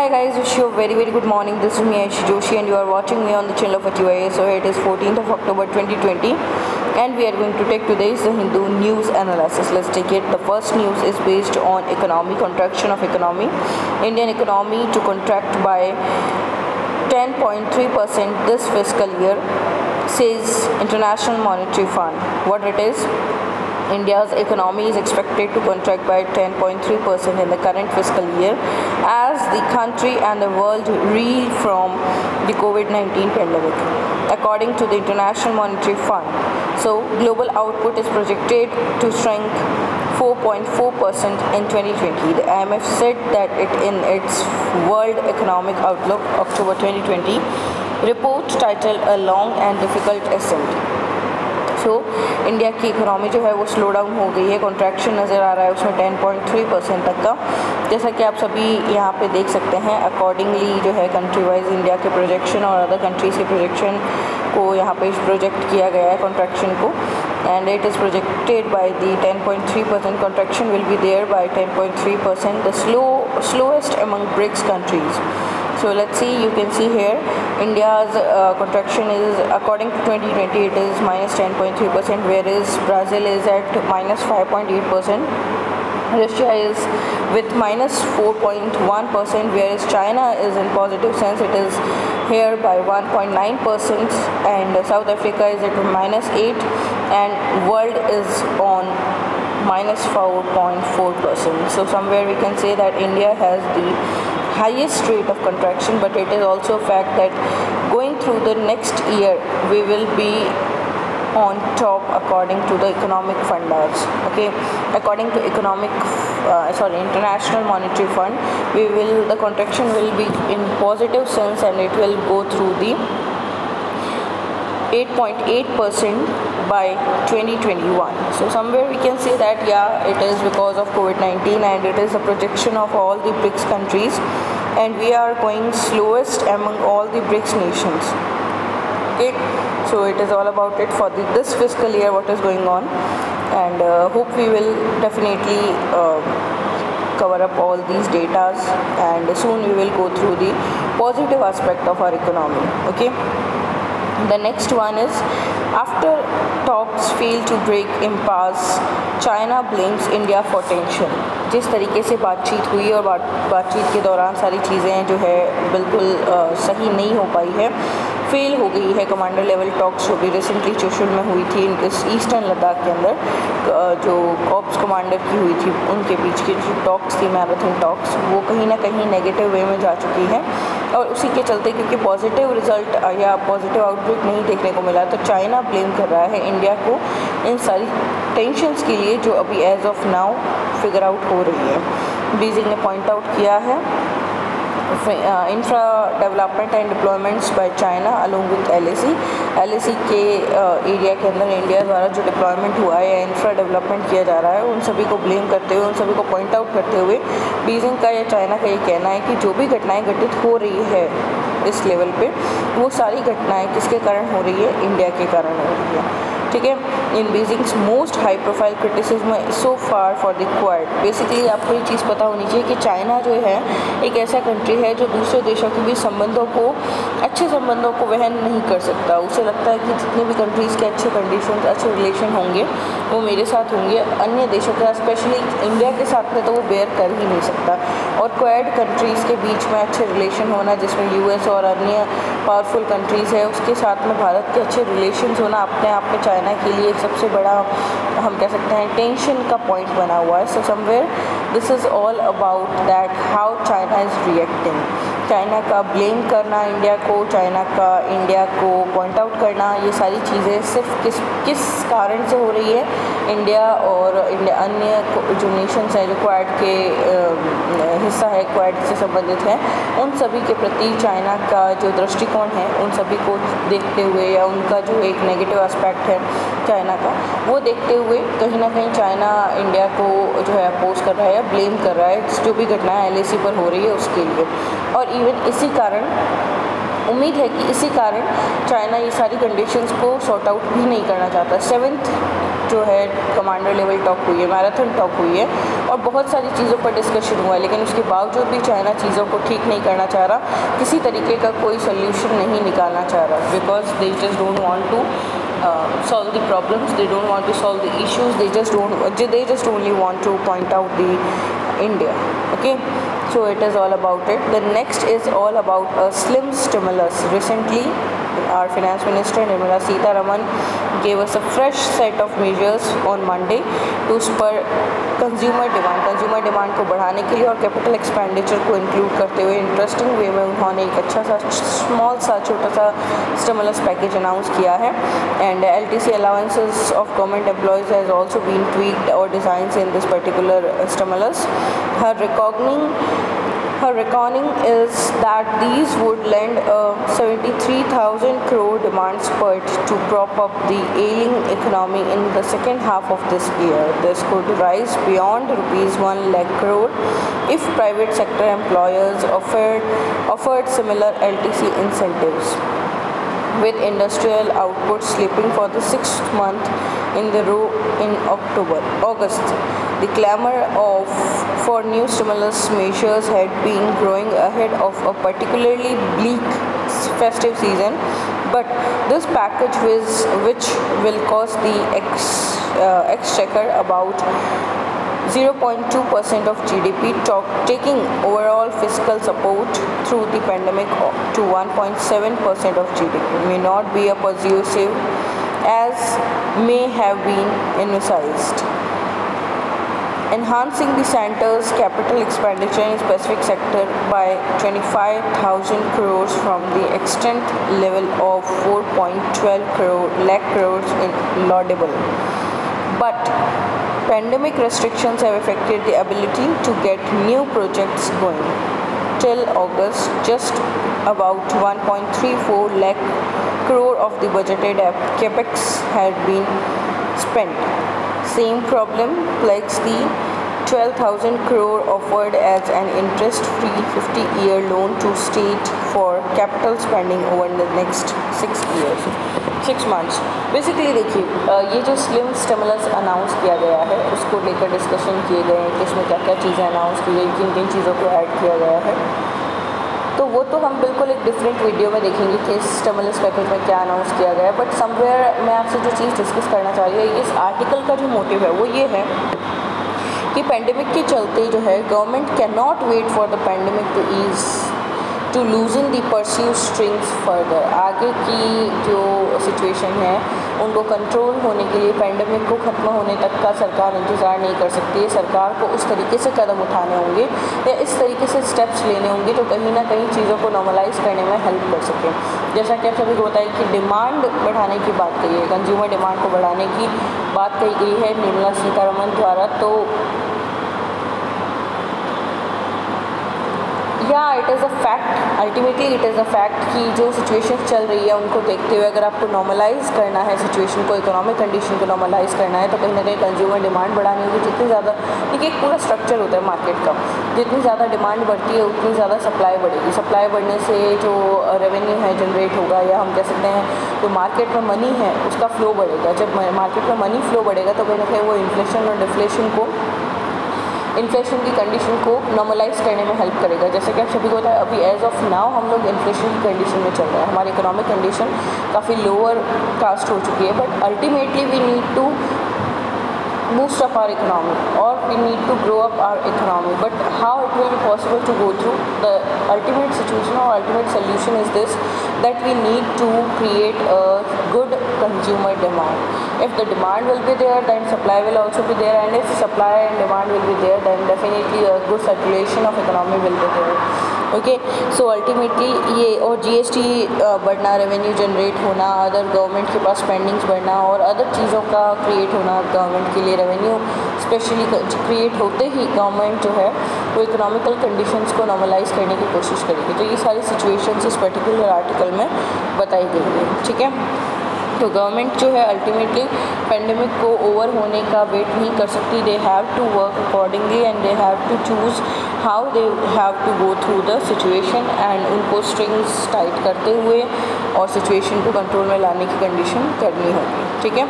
Hi guys, wish you a very very good morning. This is me Joshi and you are watching me on the channel of TYA. So it is 14th of October 2020 and we are going to take today's The Hindu news analysis. Let's take it. The first news is based on economy, contraction of economy. Indian economy to contract by 10.3% this fiscal year says International Monetary Fund. What it is? India's economy is expected to contract by 10.3% in the current fiscal year as the country and the world reel from the COVID-19 pandemic, according to the International Monetary Fund. So, global output is projected to shrink 4.4% in 2020. The IMF said that it in its World Economic Outlook October 2020 report titled A Long and Difficult Ascent. So India की economy जो है वो slow down हो गई है। Contraction नज़र आ रहा है उसमें 10.3 परसेंट तक का। जैसा कि आप सभी यहाँ पे देख सकते हैं अकॉर्डिंगली जो है कंट्री वाइज इंडिया के प्रोजेक्शन और अदर कंट्रीज़ के प्रोजेक्शन को यहाँ पे प्रोजेक्ट किया गया है कॉन्ट्रैक्शन को। And it is projected by the 10.3 percent contraction will be there by 10.3 percent the slow slowest among BRICS countries so let's see. You can see here india's uh, contraction is according to 2020 it is minus 10.3 percent whereas brazil is at minus 5.8 percent. Russia is with minus 4.1 percent whereas China is in positive sense. It is here by 1.9 percent and South Africa is at minus 8 and world is on minus 4.4 percent. So somewhere we can say that India has the highest rate of contraction but it is also a fact that going through the next year we will be on top according to the economic funders okay? According to economic uh, sorry international monetary fund we will the contraction will be in positive sense and it will go through the 8.8 percent by 2021 so somewhere we can say that yeah it is because of covid-19 and it is a projection of all the brics countries and we are going slowest among all the brics nations. Okay so it is all about it for the, this fiscal year what is going on. And uh, hope we will definitely uh, cover up all these datas and soon we will go through the positive aspect of our economy. Okay? The next one is after talks fail to break impasse, China blames India for tension. जिस तरीके से बातचीत हुई और बात, बातचीत के दौरान सारी चीज़ें जो है बिल्कुल सही नहीं हो पाई है। फेल हो गई है कमांडर लेवल टॉक्स जो भी रिसेंटली चुशुल में हुई थी ईस्टर्न लद्दाख के अंदर। जो कॉप्स कमांडर की हुई थी उनके बीच की जो टॉक्स थी मैराथन टॉक्स, वो कहीं ना कहीं नेगेटिव वे में जा चुकी है। और उसी के चलते क्योंकि पॉजिटिव रिज़ल्ट या पॉजिटिव आउटब्रेक नहीं देखने को मिला तो चाइना ब्लेम कर रहा है इंडिया को इन सारी टेंशनस के लिए जो अभी as of now figure out हो रही है। बीजिंग ने पॉइंट आउट किया है। Infra development and deployments by China along with L L के एरिया के अंदर इंडिया द्वारा जो डिप्लॉयमेंट हुआ है, या इंफ्रा डेवलपमेंट किया जा रहा है, उन सभी को ब्लेम करते हुए, उन सभी को पॉइंट आउट करते हुए बीजिंग का या चाइना का ये कहना है कि जो भी घटनाएँ घटित हो रही है इस लेवल पे, वो सारी घटनाएँ किसके कारण हो रही है? इंडिया के कारण हो रही है। ठीक है? In Beijing's most high profile criticism so far for the quite basically आपको ये चीज़ पता होनी चाहिए कि चाइना जो है, एक ऐसा कंट्री है जो दूसरे देशों के बीच संबंधों को, अच्छे संबंधों को वहन नहीं कर सकता। उसे लगता है कि जितने भी कंट्रीज़ के अच्छे कंडीशन अच्छे रिलेशन होंगे, वो मेरे साथ होंगे। अन्य देशों के स्पेशली इंडिया के साथ में तो वो बेयर कर ही नहीं सकता। और क्वाड कंट्रीज़ के बीच में अच्छे रिलेशन होना, जिसमें यूएस और अन्य पावरफुल कंट्रीज़ है, उसके साथ में भारत के अच्छे रिलेशन होना, अपने आप में चाइना के लिए सबसे बड़ा, हम कह सकते हैं टेंशन का पॉइंट बना हुआ है। So somewhere this is all about that how China is reacting China का ब्लेम करना इंडिया को चाइना का इंडिया को पॉइंट आउट करना, ये सारी चीज़ें सिर्फ़ किस किस कारण से हो रही है? इंडिया और इंडिया अन्य जो नेशंस हैं, जो क्वाड के हिस्सा है क्वाड से संबंधित हैं, उन सभी के प्रति चाइना का जो दृष्टिकोण है, उन सभी को देखते हुए या उनका जो एक नेगेटिव एस्पेक्ट है चाइना का, वो देखते हुए कहीं ना कहीं चाइना इंडिया को जो है अपोज कर रहा है या ब्लेम कर रहा है, जो भी घटनाएँ एल पर हो रही है उसके लिए। और इवन इसी कारण, उम्मीद है कि इसी कारण चाइना ये सारी कंडीशंस को सॉर्ट आउट भी नहीं करना चाहता। सेवन्थ जो है कमांडर लेवल टॉक हुई है मैराथन टॉक हुई है और बहुत सारी चीज़ों पर डिस्कशन हुआ है, लेकिन उसके बावजूद भी चाइना चीज़ों को ठीक नहीं करना चाह रहा, किसी तरीके का कोई सोल्यूशन नहीं निकालना चाह रहा because they just don't want to solve the problems, they don't want to solve the issues, they just don't, they just only want to point out the india, okay? So it is all about it the next is all about a slim stimulus recently our finance minister Nirmala sitaraman gave us a fresh set of measures on Monday to spur consumer demand consumer demand को बढ़ाने के लिए और capital expenditure को include करते हुए interesting way में उन्होंने एक अच्छा सा स्मॉल सा छोटा सा स्टिमुलस पैकेज अनाउंस किया है and L T C allowances of government employees has also been tweaked और design in this particular stimulus her reckoning Her reckoning is that these would lend uh, a 73,000 crore demand spurt to prop up the ailing economy in the second half of this year. This could rise beyond rupees 1 lakh crore if private sector employers offered, offered similar LTC incentives with industrial output slipping for the sixth month in the row in October, August. The clamor of for new stimulus measures had been growing ahead of a particularly bleak festive season, but this package which, which will cost the ex, uh, exchequer about 0.2% of GDP, talk, taking overall fiscal support through the pandemic to 1.7% of GDP may not be a persuasive as may have been envisaged. Enhancing the center's capital expenditure in specific sector by 25,000 crores from the extent level of 4.12 crore lakh crores in laudable. But pandemic restrictions have affected the ability to get new projects going. Till August, just about 1.34 lakh crore of the budgeted capex had been spent. Same problem plagues the 12,000 crore offered as an interest-free 50-year loan to state for capital spending over the next six years, six months. Basically देखिए ये जो slim stimulus announce किया गया है उसको लेकर discussion किए गए हैं कि इसमें क्या क्या चीज़ें अनाउंस की गई किन किन चीज़ों को ऐड किया गया है तो वो तो हम बिल्कुल एक डिफरेंट वीडियो में देखेंगे कि इस स्टमलस पैकेज में क्या अनाउंस किया गया है बट समवेयर मैं आपसे जो चीज़ डिस्कस करना चाह रही हूँ, इस आर्टिकल का जो मोटिव है, वो ये है कि पेंडेमिक के चलते जो है government can not wait for the pandemic to ease to loosen the purse strings further आगे की जो सिचुएशन है उनको कंट्रोल होने के लिए पैंडमिक को ख़त्म होने तक का सरकार इंतज़ार नहीं कर सकती है। सरकार को उस तरीके से कदम उठाने होंगे या इस तरीके से स्टेप्स लेने होंगे जो कहीं ना कहीं चीज़ों को नॉर्मलाइज करने में हेल्प कर सकें। जैसा कि आप सभी को बताया कि डिमांड बढ़ाने की बात कही है। कंज्यूमर डिमांड को बढ़ाने की बात कही गई है। निर्मला सीतारमन द्वारा तो या it is a fact ultimately it is a fact कि जो सिचुएशन चल रही है उनको देखते हुए अगर आपको नॉर्मलाइज करना है सिचुएशन को इकोनॉमिक कंडीशन को नॉर्मलाइज करना है तो कहीं ना कहीं कंज्यूमर डिमांड बढ़ानी होगी जितनी ज़्यादा देखिए एक पूरा स्ट्रक्चर होता है मार्केट का। जितनी ज़्यादा डिमांड बढ़ती है, उतनी ज़्यादा सप्लाई बढ़ेगी। सप्लाई बढ़ने से जो रेवेन्यू है जनरेट होगा या हम कह सकते हैं जो मार्केट में मनी है, उसका फ्लो बढ़ेगा। जब मार्केट में मनी फ्लो बढ़ेगा तो कहीं ना कहीं वो इन्फ्लेशन और डिफ्लेशन को इन्फ्लेशन की कंडीशन को नॉर्मलाइज करने में हेल्प करेगा। जैसे कि आप सभी को पता अभी एज ऑफ़ नाउ हम लोग इन्फ्लेशन की कंडीशन में चल रहे हैं। हमारी इकोनॉमिक कंडीशन काफ़ी लोअर कास्ट हो चुकी है but ultimately we need to boost up our economy और we need to grow up our economy but how it will be possible to go through the ultimate situation और ultimate solution is this that we need to create a good consumer demand. If the demand will be there, then supply will also be there, and if supply and demand will be there, then definitely a good circulation of economy will be there. Okay so ultimately ये और GST बढ़ना revenue generate होना other government के पास spendings बढ़ना, और other चीज़ों का क्रिएट होना गवर्नमेंट के लिए रेवेन्यू स्पेशली क्रिएट होते ही गवर्नमेंट जो है, वो इकोनॉमिकल कंडीशंस को नॉर्मलाइज करने की कोशिश करेगी। तो ये सारी सिचुएशंस इस पर्टिकुलर आर्टिकल में बताई गई है। ठीक है? तो गवर्नमेंट जो है अल्टीमेटली पेंडेमिक को ओवर होने का वेट नहीं कर सकती। They have to work accordingly and they have to choose how they have to go through the situation and उनको स्ट्रिंग्स टाइट करते हुए और सिचुएशन को कंट्रोल में लाने की कंडीशन करनी होगी। ठीक है?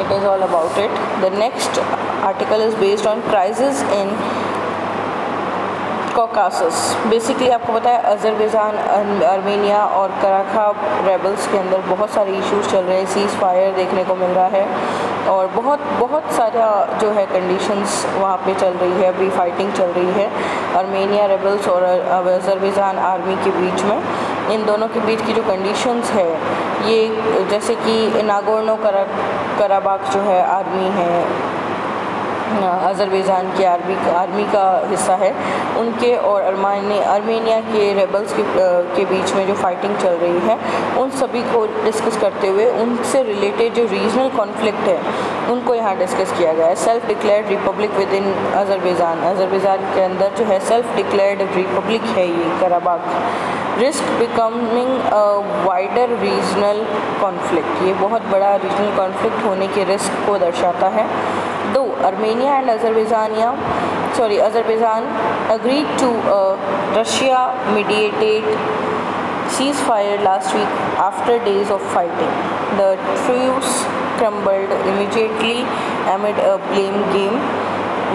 It is all about it. The next article is based on crisis in Caucasus basically आपको पता है, अजरबैजान आर्मेनिया और कराखा रेबल्स के अंदर बहुत सारे इश्यूज़ चल रहे हैं। सीज़ फायर देखने को मिल रहा है और बहुत बहुत सारा जो है कंडीशंस वहाँ पे चल रही है। अभी फाइटिंग चल रही है आर्मेनिया रेबल्स और अजरबैजान आर्मी के बीच में। इन दोनों के बीच की जो कंडीशंस है, ये जैसे कि नागोर्नो करा कराबाग जो है आर्मी है। अज़रबैजान की आर्मी आर्मी का हिस्सा है। उनके और आर्मेनिया के रेबल्स के, के बीच में जो फाइटिंग चल रही है उन सभी को डिस्कस करते हुए उनसे रिलेटेड जो रीजनल कॉन्फ्लिक्ट है उनको यहाँ डिस्कस किया गया है। Self declared republic within Azerbaijan. Azerbaijan के अंदर जो है सेल्फ डिक्लेयर्ड रिपब्लिक है ये Karabakh risk becoming wider regional conflict ये बहुत बड़ा रीजनल कॉन्फ्लिक्ट होने के रिस्क को दर्शाता है। Armenia and Azerbaijan, sorry, Azerbaijan agreed to uh, a Russia-mediated ceasefire last week after days of fighting. The truce crumbled immediately amid a blame game.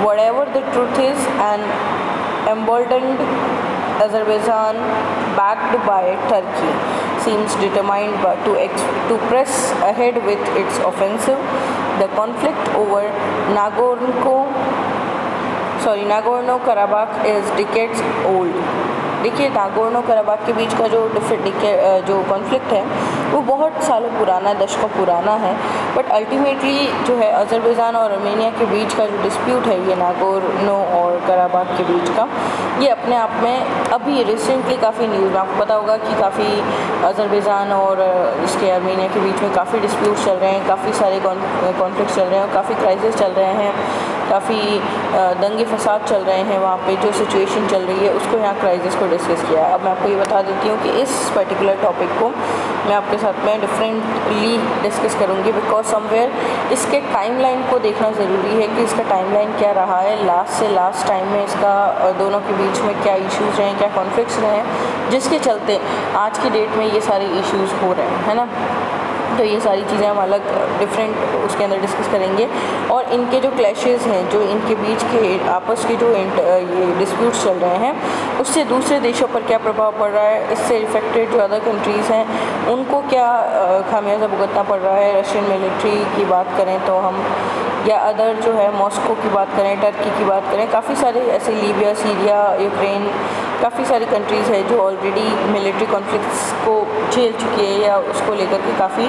Whatever the truth is, an emboldened Azerbaijan, backed by Turkey, seems determined to, to press ahead with its offensive the conflict over Nagorno sorry Nagorno Karabakh is decades old देखिए Nagorno Karabakh के बीच का जो जो conflict है वो बहुत सालों पुराना दशकों पुराना है बट अल्टीमेटली जो है अजरबैजान और अर्मेनिया के बीच का जो डिस्प्यूट है, ये नागोर्नो और कराबाग के बीच का, ये अपने आप में अभी रिसेंटली काफ़ी न्यूज़ में आपको पता होगा कि काफ़ी अजरबैजान और इसके अर्मेनिया के बीच में काफ़ी डिस्प्यूट चल रहे हैं, काफ़ी सारे कॉन्फ्लिक्ट चल रहे हैं और काफ़ी क्राइसिस चल रहे हैं। काफ़ी दंगे फसाद चल रहे हैं वहाँ पे, जो सिचुएशन चल रही है, उसको यहाँ क्राइसिस को डिस्कस किया अब मैं आपको ये बता देती हूँ कि इस पर्टिकुलर टॉपिक को मैं आपके साथ में डिफरेंटली डिस्कस करूँगी बिकॉज़ समवेयर इसके टाइमलाइन को देखना ज़रूरी है कि इसका टाइमलाइन क्या रहा है। लास्ट से लास्ट टाइम में इसका दोनों के बीच में क्या इश्यूज़ रहे हैं, क्या कॉन्फ्लिक्ट्स रहे हैं, जिसके चलते आज की डेट में ये सारे इश्यूज़ हो रहे हैं, है ना? तो ये सारी चीज़ें हम अलग डिफरेंट उसके अंदर डिस्कस करेंगे। और इनके जो क्लैशेस हैं, जो इनके बीच के आपस के जो ये डिस्प्यूट्स चल रहे हैं, उससे दूसरे देशों पर क्या प्रभाव पड़ रहा है? इससे इफ़ेक्टेड जो अदर कंट्रीज़ हैं, उनको क्या खामियाजा भुगतना पड़ रहा है? रशियन मिलिट्री की बात करें तो हम, या अदर जो है मॉस्को की बात करें टर्की की बात करें, काफ़ी सारे ऐसे लीबिया सीरिया यूक्रेन काफ़ी सारी कंट्रीज़ है जो ऑलरेडी मिलिट्री कॉन्फ्लिक्ट्स को झेल चुकी है या उसको लेकर के काफ़ी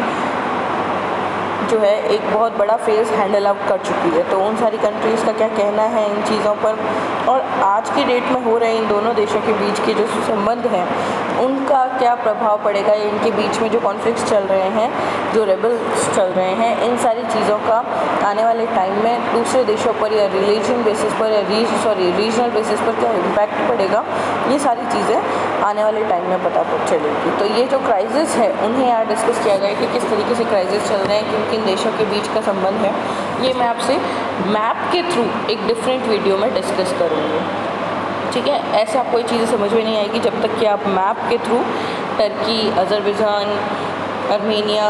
जो है एक बहुत बड़ा फ़ेज़ हैंडल अप कर चुकी है। तो उन सारी कंट्रीज़ का क्या कहना है इन चीज़ों पर? और आज की डेट में हो रहे इन दोनों देशों के बीच के जो संबंध हैं उनका क्या प्रभाव पड़ेगा? इनके बीच में जो कॉन्फ्लिक्ट चल रहे हैं, जो रेबल्स चल रहे हैं, इन सारी चीज़ों का आने वाले टाइम में दूसरे देशों पर या रिलीजन बेसिस पर या रीज सॉरी रीजनल बेसिस पर क्या इम्पैक्ट पड़ेगा? ये सारी चीज़ें आने वाले टाइम में पता चलेगी। तो ये जो क्राइसिस है, उन्हें यहाँ डिस्कस किया गया कि किस तरीके से क्राइसिस चल रहे हैं किन किन देशों के बीच का संबंध है। ये मैं आपसे मैप के थ्रू एक डिफरेंट वीडियो में डिस्कस करूँगी। ठीक है, ऐसे आपको ये चीज़ें समझ में नहीं आएगी जब तक कि आप मैप के थ्रू टर्की अजरबैजान अर्मेनिया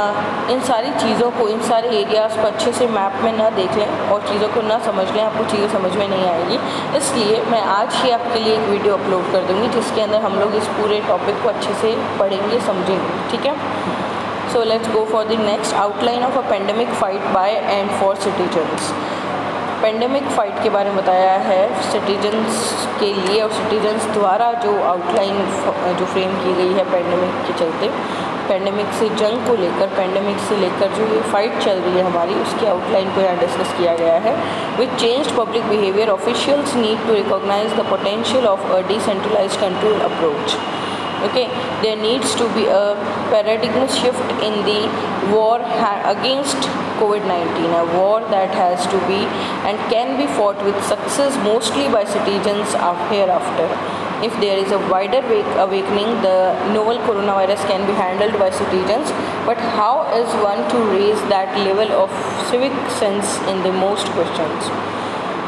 इन सारी चीज़ों को, इन सारे एरियाज़ को अच्छे से मैप में ना देख लें और चीज़ों को ना समझ लें, आपको चीज़ें समझ में नहीं आएगी। इसलिए मैं आज ही आपके लिए एक वीडियो अपलोड कर दूँगी, जिसके अंदर हम लोग इस पूरे टॉपिक को अच्छे से पढ़ेंगे, समझेंगे, ठीक है? So let's go for the next outline of a pandemic fight by and for citizens pandemic fight के बारे में बताया है सिटीजन्स के लिए और सिटीजन्स द्वारा जो आउटलाइन जो फ्रेम की गई है पेंडेमिक के चलते पेंडेमिक से जंग को लेकर पेंडेमिक से लेकर जो ये फाइट चल रही है हमारी, उसकी आउटलाइन को यहाँ डिस्कस किया गया है। With change public behaviour officials need to recognise the potential of a decentralise control approach okay, there needs to be a paradigm shift in the war against covid-19 a war that has to be and can be fought with success mostly by citizens of hereafter if there is a wider awakening the novel coronavirus can be handled by citizens but how is one to raise that level of civic sense in the most questions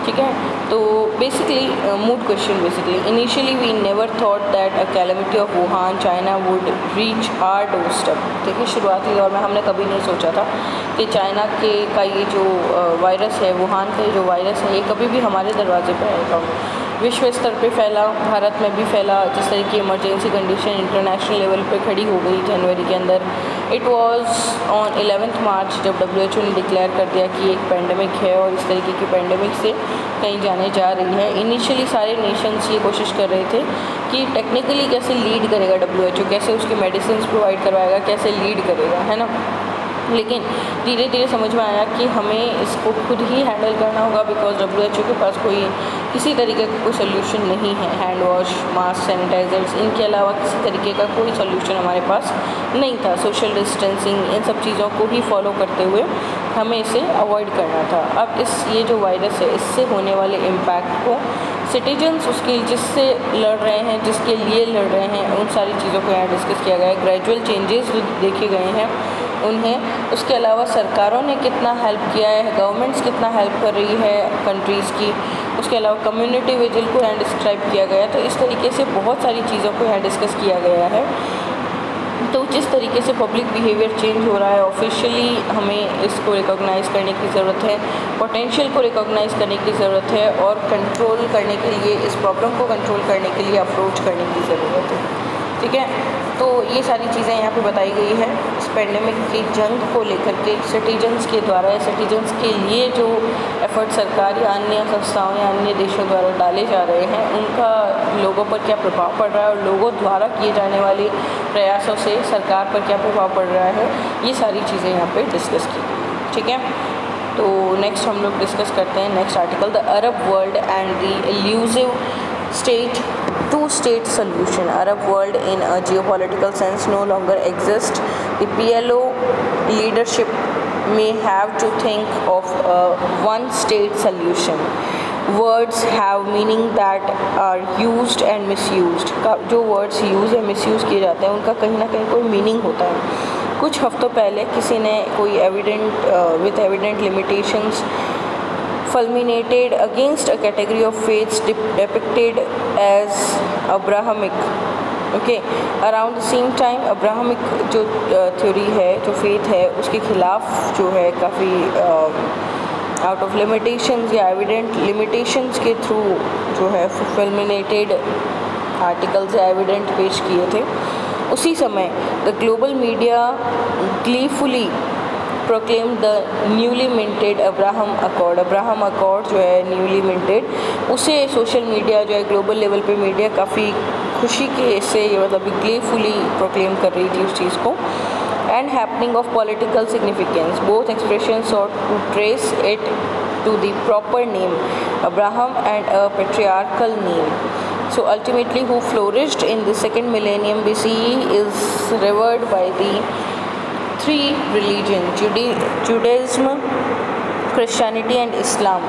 ठीक है तो basically mood question basically initially we never thought that a calamity of Wuhan China would reach our doorstep देखिए शुरुआती दौर में हमने कभी नहीं सोचा था कि चाइना के का ये जो वायरस है, वुहान का जो वायरस है, ये कभी भी हमारे दरवाजे पर आएगा। विश्व स्तर पे फैला, भारत में भी फैला, जिस तरह की इमरजेंसी कंडीशन इंटरनेशनल लेवल पे खड़ी हो गई जनवरी के अंदर। It was on eleventh March जब डब्ल्यू ने डिक्लेयर कर दिया कि एक पेंडेमिक है और इस तरीके की पेंडेमिक से कहीं जाने जा रही है। इनिशियली सारे नेशंस ये कोशिश कर रहे थे कि टेक्निकली कैसे लीड करेगा डब्ल्यूएचओ कैसे उसकी मेडिसिन प्रोवाइड करवाएगा, कैसे लीड करेगा, है ना? लेकिन धीरे धीरे समझ में आया कि हमें इसको खुद ही हैंडल करना होगा बिकॉज़ डब्ल्यू एच ओ के पास कोई किसी तरीके का कोई सोल्यूशन नहीं है। हैंड वॉश मास्क सैनिटाइज़र्स इनके अलावा किसी तरीके का कोई सोल्यूशन हमारे पास नहीं था। सोशल डिस्टेंसिंग इन सब चीज़ों को ही फॉलो करते हुए हमें इसे अवॉइड करना था। अब इस, ये जो वायरस है, इससे होने वाले इम्पैक्ट को सिटीजन्स उसके जिससे लड़ रहे हैं, जिसके लिए लड़ रहे हैं, उन सारी चीज़ों को यहाँ डिस्कस किया गया है। ग्रेजुअल चेंजेस जो देखे गए हैं उन्हें। उसके अलावा सरकारों ने कितना हेल्प किया है गवर्नमेंट्स कितना हेल्प कर रही है कंट्रीज़ की। उसके अलावा कम्युनिटी विजिल को यहाँ डिस्क्राइब किया गया तो इस तरीके से बहुत सारी चीज़ों को यहाँ डिस्कस किया गया है। तो जिस तरीके से पब्लिक बिहेवियर चेंज हो रहा है ऑफिशियली हमें इसको रिकॉग्नाइज़ करने की ज़रूरत है पोटेंशियल को रिकॉग्नाइज़ करने की ज़रूरत है और कंट्रोल करने के लिए, इस प्रॉब्लम को कंट्रोल करने के लिए अप्रोच करने की ज़रूरत है। ठीक है? तो ये सारी चीज़ें यहाँ पे बताई गई है। इस पेंडेमिक की जंग को लेकर के सिटीजन्स के द्वारा या सिटीजन्स के लिए जो एफर्ट सरकार या अन्य संस्थाओं या अन्य देशों द्वारा डाले जा रहे हैं, उनका लोगों पर क्या प्रभाव पड़ रहा है और लोगों द्वारा किए जाने वाले प्रयासों से सरकार पर क्या प्रभाव पड़ रहा है, ये सारी चीज़ें यहाँ पर डिस्कस की ठीक है? तो नेक्स्ट हम लोग डिस्कस करते हैं next article the Arab world and the elusive state two-state solution. Arab world in a geopolitical sense no longer exists. The PLO leadership may have to think of a one-state solution. Words have meaning that are used and misused का जो words use या misuse किए जाते हैं उनका कहीं ना कहीं कोई मीनिंग होता है कुछ हफ्तों पहले किसी ने कोई evident with evident limitations fulminated against a category of faiths depicted as Abrahamic. Okay around the same time Abrahamic जो थ्योरी है, जो फेथ है, उसके ख़िलाफ़ जो है काफ़ी आउट ऑफ़ लिमिटेशंस या एविडेंट लिमिटेशंस के थ्रू जो है फिल्मिनेटेड आर्टिकल्स या एविडेंट पेश किए थे। उसी समय the global media gleefully proclaim the newly minted Abraham Accord Abraham Accord जो है न्यूली मिंटेड उसे सोशल मीडिया जो है ग्लोबल लेवल पे मीडिया काफ़ी खुशी के से मतलब ग्लेफुली प्रोक्लेम कर रही थी उस चीज़ को and happening of political significance both expression sought to trace it to the proper name, Abraham and a patriarchal name. So, ultimately, who flourished in the second millennium BCE is revered by the three religion Judaism, Christianity and Islam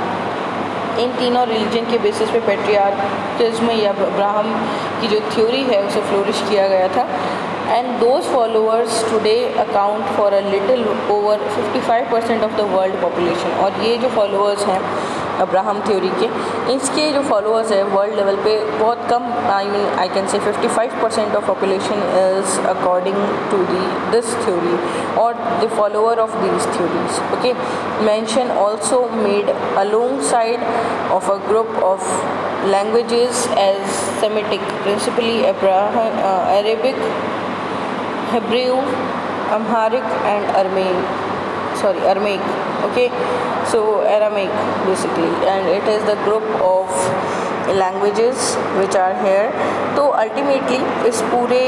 इन तीनों religion के basis पे patriotism या Abraham की जो theory है उसे flourish किया गया था। And those followers today account for a little over 55 percent of the world population और ये जो फॉलोअर्स हैं अब्राहम थ्योरी के, इसके जो फॉलोअर्स है वर्ल्ड लेवल पे बहुत कम I mean I can say 55 percent of population is according to the this theory और the follower of these theories okay mention also made alongside of a group of languages as Semitic principally Arabic Hebrew Amharic and अरमेन sorry Aramaic okay? So Aramaic basically. And it is the group of languages which are here तो ultimately इस पूरे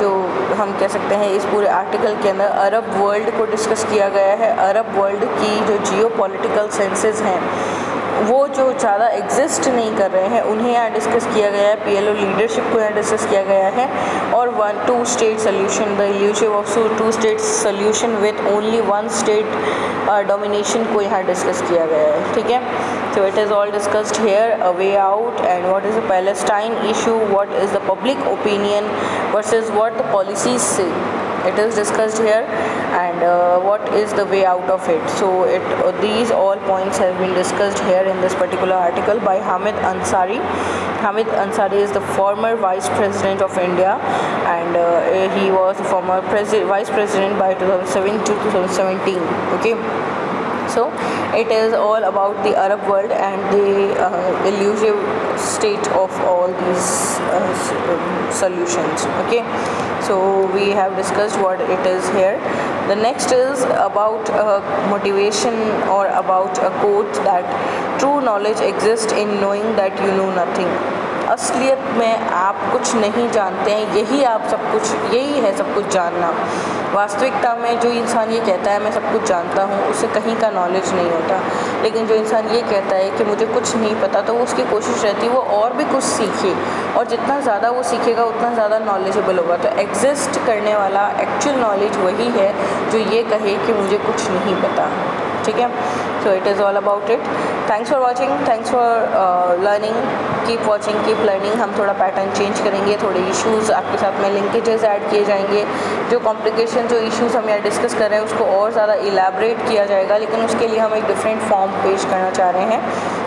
जो हम कह सकते हैं, इस पूरे आर्टिकल के अंदर अरब वर्ल्ड को डिस्कस किया गया है। अरब वर्ल्ड की जो जियो पोलिटिकल सेंसेस हैं वो जो ज़्यादा एग्जिस्ट नहीं कर रहे हैं, उन्हें यहाँ डिस्कस किया गया है पीएलओ लीडरशिप को यहाँ डिस्कस किया गया है और one two state solution the elusive of two state solution with only one state domination को यहाँ डिस्कस किया गया है, ठीक है? तो it is all discussed here a way out and what is the Palestine issue what is the public opinion versus what the policies say it is discussed here. And uh, what is the way out of it? So it uh, these all points have been discussed here in this particular article by Hamid Ansari. Hamid Ansari is the former vice president of India and uh, he was former vice president by 2007 to 2017 okay? So it is all about the arab world and the uh, elusive state of all these uh, um, solutions okay? So we have discussed what it is here the next is about uh, motivation or about a quote that true knowledge exists in knowing that you know nothing असलियत में आप कुछ नहीं जानते हैं, यही आप सब कुछ, यही है सब कुछ जानना। वास्तविकता में जो इंसान ये कहता है, मैं सब कुछ जानता हूँ, उसे कहीं का नॉलेज नहीं होता। लेकिन जो इंसान ये कहता है कि मुझे कुछ नहीं पता तो वो उसकी कोशिश रहती है, वो और भी कुछ सीखे। और जितना ज़्यादा वो सीखेगा, उतना ज़्यादा नॉलेजेबल होगा। तो एग्जिस्ट करने वाला एक्चुअल नॉलेज वही है, जो ये कहे कि मुझे कुछ नहीं पता। ठीक है? So it is all about it thanks for watching thanks for learning keep watching keep learning हम थोड़ा पैटर्न चेंज करेंगे, थोड़े इश्यूज़ आपके साथ में लिंकेजेस ऐड किए जाएँगे। जो कॉम्प्लिकेशन जो इश्यूज़ हम यहाँ डिस्कस कर रहे हैं, उसको और ज़्यादा इलेबरेट किया जाएगा, लेकिन उसके लिए हम एक डिफरेंट फॉर्म पेश करना चाह रहे हैं।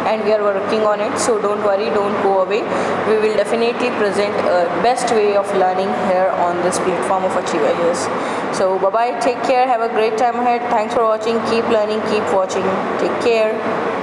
And we are working on it so don't worry don't go away we will definitely present best way of learning here on this platform of achieve so so bye take care have a great time ahead. Thanks for watching keep learning keep watching take care.